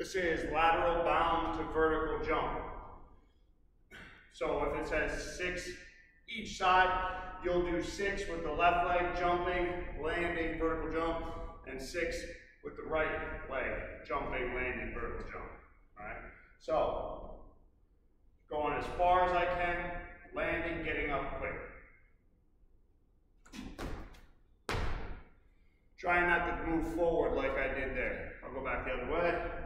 This is lateral bound to vertical jump. So if it says six each side, you'll do six with the left leg jumping, landing, vertical jump, and six with the right leg jumping, landing, vertical jump. All right. So going as far as I can, landing, getting up quick. Try not to move forward like I did there. I'll go back the other way.